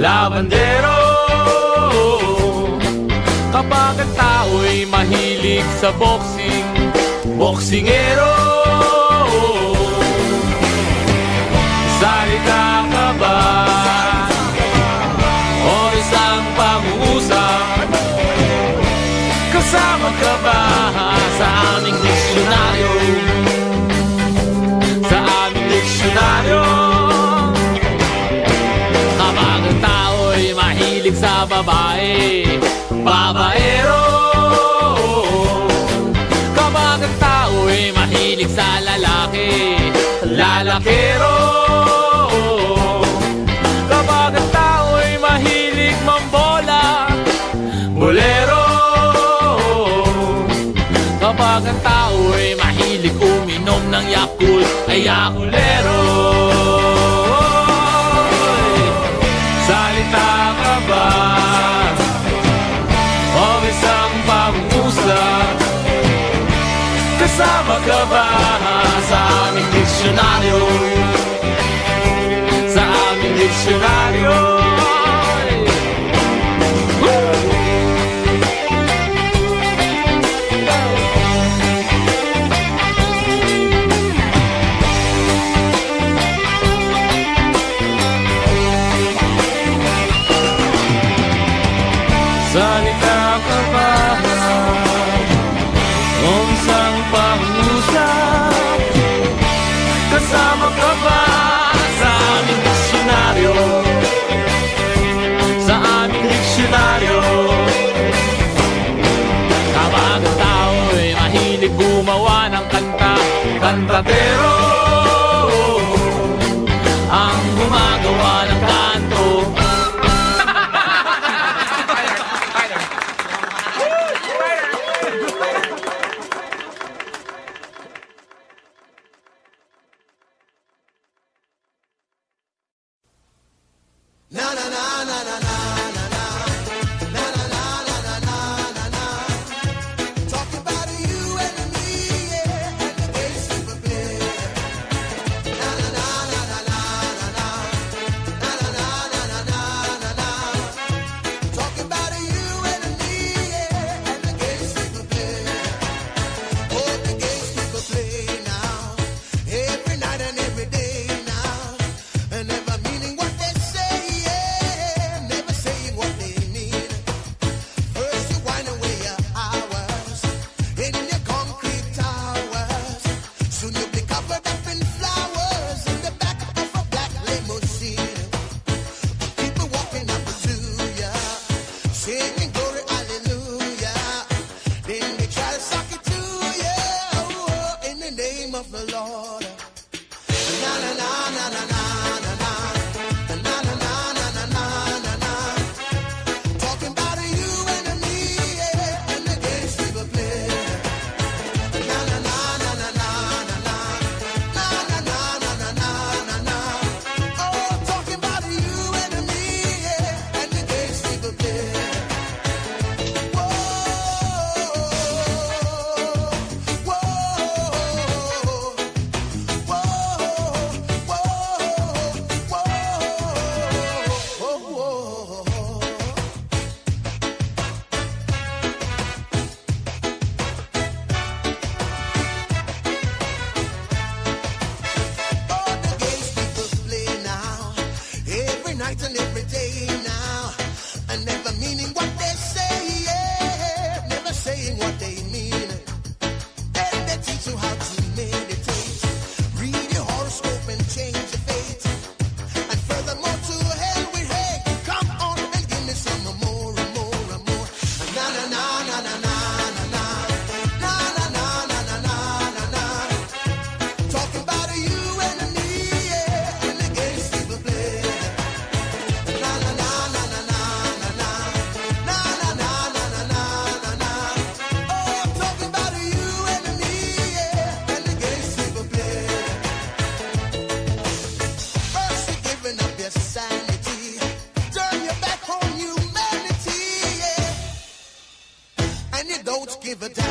Lavandero Kapag ang tao'y mahilig sa boxing Boksingero Salita ka ba? O isang pag-uusap? Kasama ka ba sa aming diksyonaryo? Mahilig sa babae Babaero. Kapag ang tao'y mahilig sa lalaki Lalakero. Kapag ang tao'y mahilig mambola Bolero. Kapag ang tao'y mahilig uminom ng Yakult Ay Yakulero Kasama ka ba sa aming diksyonaryo? Sa give a damn,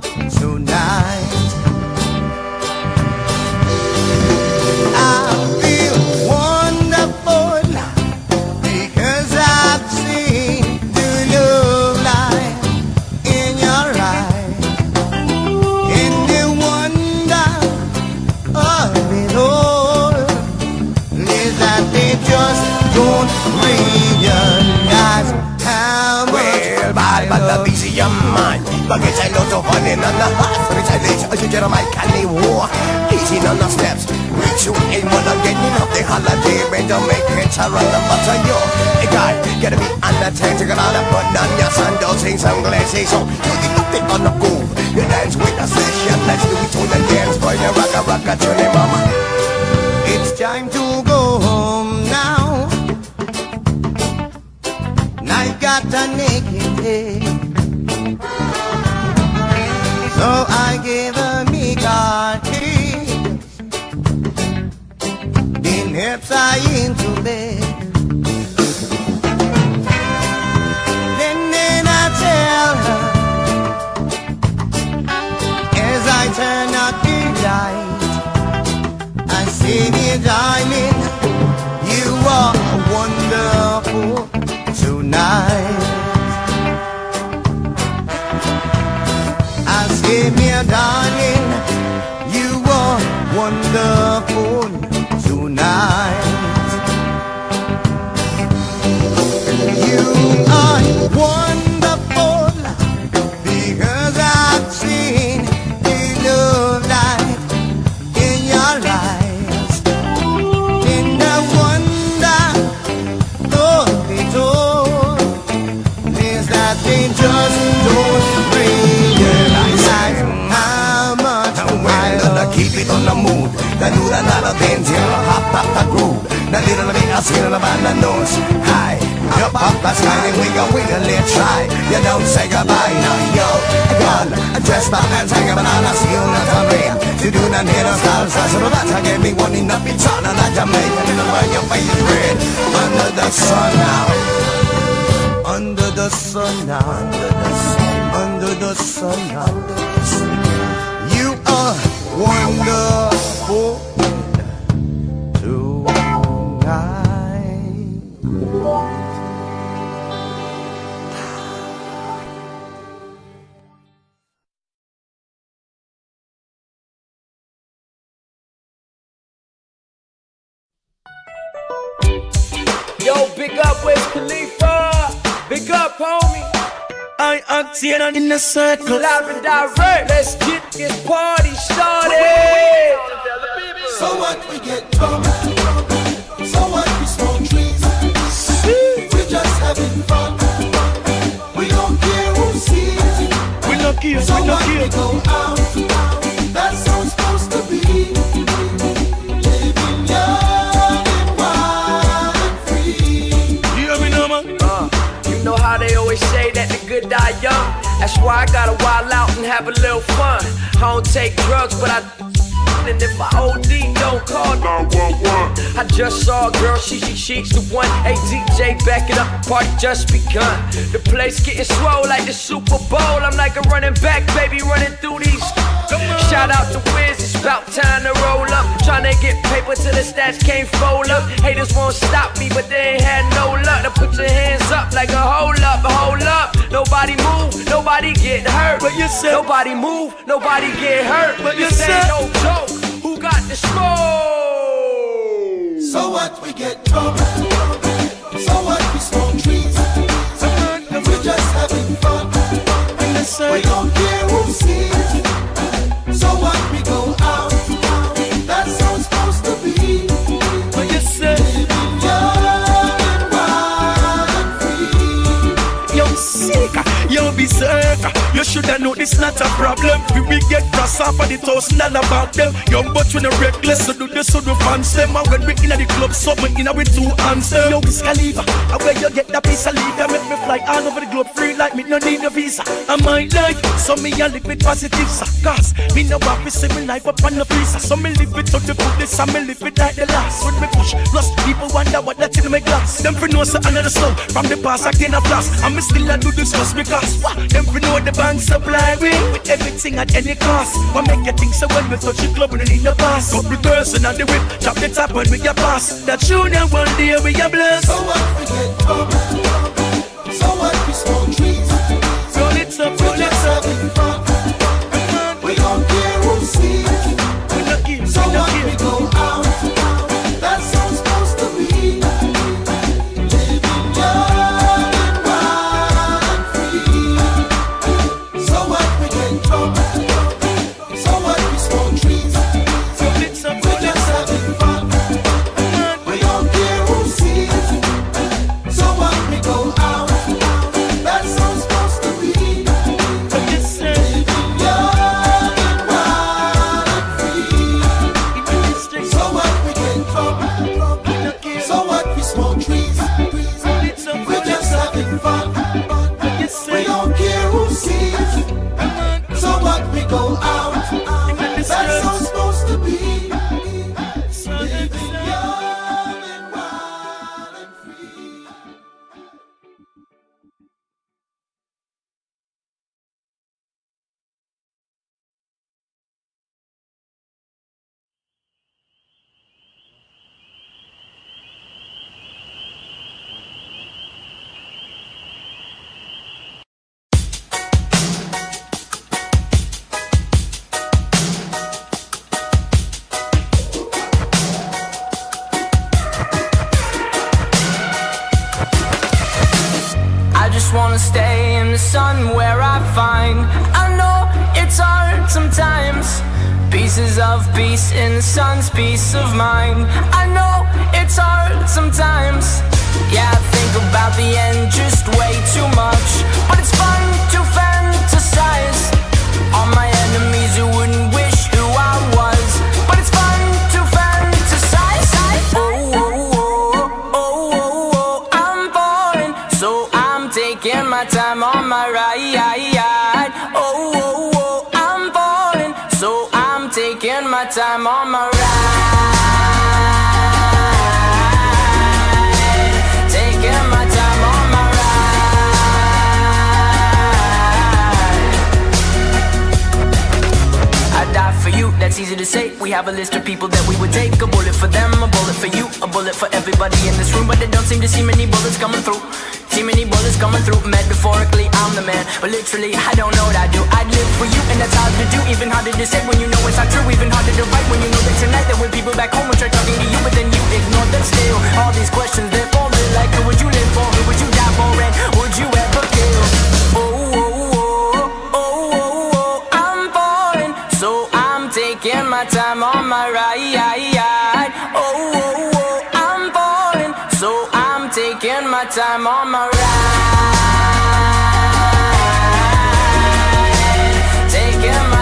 Thank you. Loto, funny na lahat. Bagay sa'y lace, ay sugera may kaliwa. Easy na na steps. Rituin mo lang ganyan of the holiday. Man, don't make it sarang naman sa'yo. Ikaw, gotta be unattached. Ka na na put on your sandals. So, you get up on the groove. You dance with the session. Let's do it to the dance mama. It's time to go home now. I got a naked head. So I gave her me keys. Then helps I into bed. Then, then I tell her as I turn out the light. I say, dear darling, Dear darling, you are wonderful on the mood Nanuda na the things here, hop up the groove Nalira little bit of skin na man, na nose High, up up the sky And we go, we can live, try You don't say goodbye, no, yo Gun, dress my and hang a banana Skill na career, you do not hear the style Sash of that, I gave me one in the beach On a Jamaica, and I burn your favorite Under the sun now Under the sun now Under the sun now Under the sun now wonderful tonight. Yo, big up Wiz Khalifa. Big up, homie. I act in a circle. Live and direct. Let's get this party started. So what we get drunk, so what we smoke trees. We just having fun. We don't care who sees. We no care, So we no what we care. Die young. That's why I gotta wild out and have a little fun. I don't take drugs, but I. And if I OD, don't call 911. I just saw a girl, she, she, she's the one. Hey, DJ, back it up, party just begun. The place getting swole like the Super Bowl. I'm like a running back, baby, running through these. Shout out to Wiz, it's about time to roll up. Tryna get paper till the stats can't fold up. Haters won't stop me, but they ain't had no luck. To put your hands up like a hold up, a hold up. Nobody move, nobody get hurt. But you said- nobody move, nobody get hurt. But you this ain't said- no joke. Who got the smoke? So what we get drunk, so what we smoke trees. We're just having fun. We don't care who sees. Berserk. You shoulda know this not a problem. We will get cross off of the thousand all about them. Young but when a reckless, so do this so do fans them. And when we in the club, something in with two hands them. Yo, this Khalifa, and where you get that piece of that make me fly all over the globe free like me no need a visa. And my life, so me a live with positive Cause me no want to me life up on the visa. So me live it to the fullest, and me live it like the last. When me push, plus people wonder what that's in my glass. Them for say another soul from the past I can't blast. And me still a do this just because? Them for know the bank supply me with everything at any cost. What make you think so when we touch the club we don't need no pass? Couple person on the whip, chop the top when we get past. That tune and one day we a blast. So what we get oh drunk, oh so what we smoke trees. Pieces of peace in the sun's peace of mind. I know it's hard sometimes. Yeah, I think about the end just way too much. But it's fun to fantasize. All my my time on my ride. Taking my time on my ride. I die for you, that's easy to say. We have a list of people that we would take. A bullet for them, a bullet for you A bullet for everybody in this room. But they don't seem to see many bullets coming through. See many bullets coming through. Metaphorically, I'm the man. But literally, I don't know what I do. I'd live for you, and that's hard to do. Even harder to say when you know it's not true. Even harder to write when you know that tonight there were people back home who tried talking to you, but then you ignored them still. All these questions, they're falling like who would you live for? Who would you die for? And would you ever kill? Oh, oh, oh, oh, oh, oh, I'm falling, so I'm taking my time on my ride. Taking my time on my ride. Taking my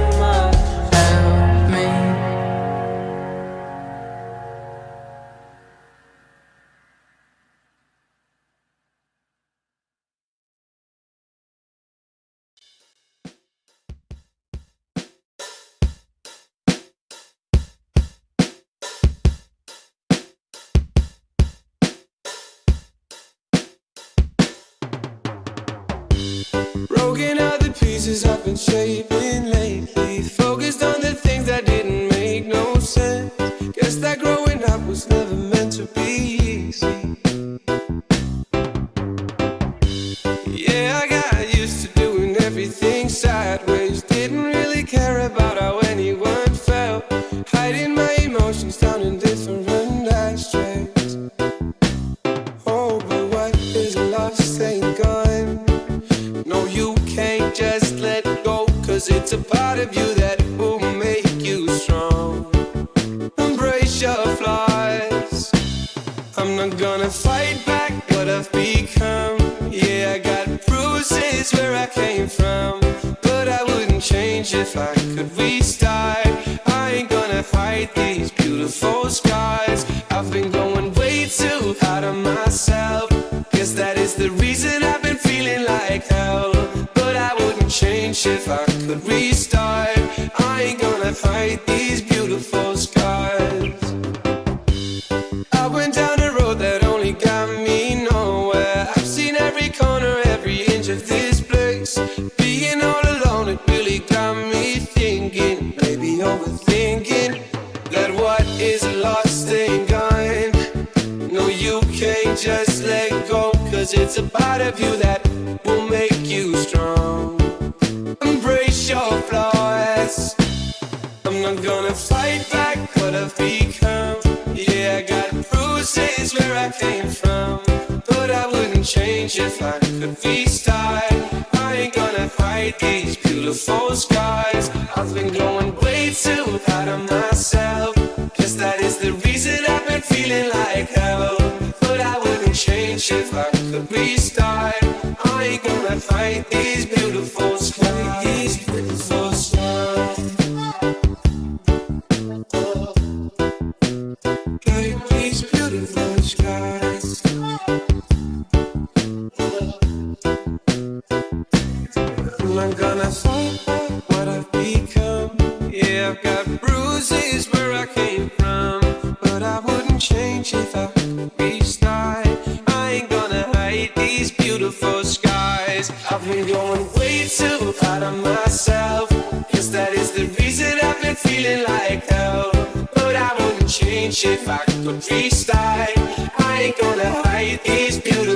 much. Broken out the pieces I've been shaping lately. Focused on the things that didn't make no sense. Guess that growing up was never meant to be easy. Just let go, cause it's a part of you that will make you strong. Embrace your flaws. I'm not gonna fight back what I've become. Yeah, I got bruises where I came from, but I wouldn't change if I could restart. A part of you that will make you strong. Embrace your flaws. I'm not gonna fight back what I've become. Yeah, I got bruises where I came from. But I wouldn't change if I could restart. Myself, cause that is the reason I've been feeling like hell. But I wouldn't change if I could restart. I ain't gonna hide these beautiful.